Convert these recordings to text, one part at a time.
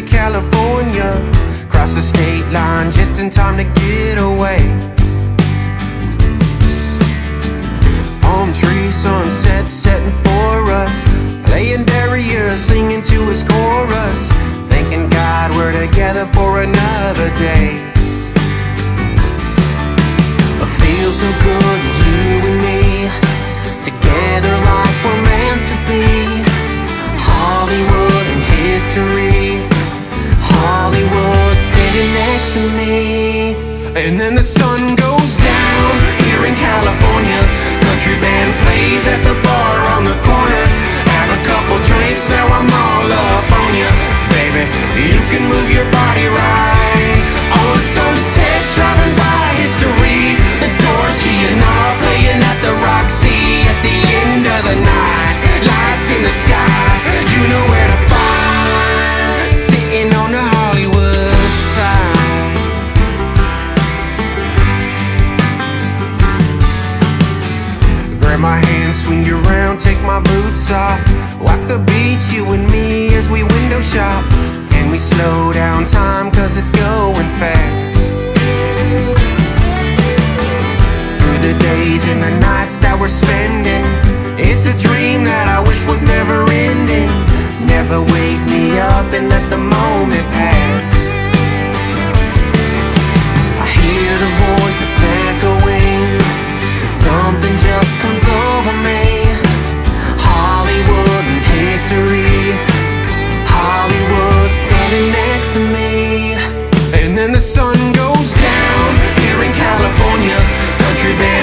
to California. Cross the state line just in time to get away. Palm tree sunset setting for us. Playing Darius singing to his chorus. Thanking God we're together for another day. It feels so good, you And then the Hand, swing you around, take my boots off. Walk the beach, you and me as we window shop. Can we slow down time, cause it's going fast? Country band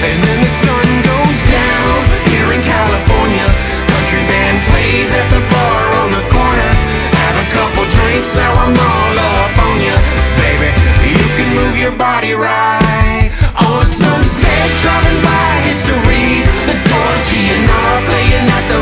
And then the sun goes down here in California. Country band plays at the bar on the corner. Have a couple drinks, now I'm all up on ya. Baby, you can move your body right. Oh, sunset driving by history. The doors G and R playing at the